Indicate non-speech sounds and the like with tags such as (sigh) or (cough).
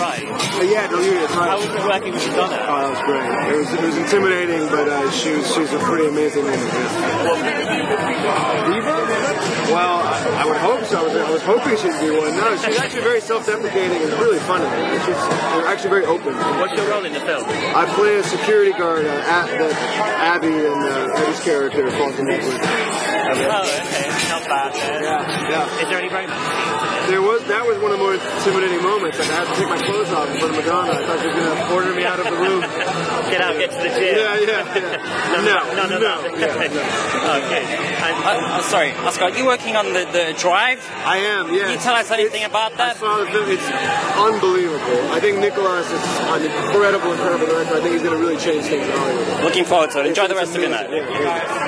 right. Uh, yeah, Delirious, right. How was it working with Madonna? Oh, that was great. It was it was intimidating, but uh, she was she's a pretty amazing woman. Diva? Well, I, I would hope so. I was, I was hoping she'd be one. No, she's actually very self-deprecating and really funny. She's actually very open. What's your role in the film? I play a security guard uh, at, the Abbie and uh, Abbie's character falls in love with. Oh, okay. Not bad then. Yeah, yeah. Is there any romance? There was that was one of the more intimidating moments. Like I had to take my clothes off in front of Madonna. I thought she was going to order me out of the room. (laughs) Get out, get to the gym. Yeah, yeah, yeah. (laughs) No, no, no, no. no. Yeah, no. (laughs) okay. And, Uh, uh, sorry, Oscar, are you working on the, the drive? I am. Yeah. Can you tell us anything about I that? saw the film. It's unbelievable. I think Nicolas is an incredible, incredible director. I think he's going to really change things in Hollywood. Looking forward to it. Enjoy the It's rest of your night. Yeah, yeah. thanks.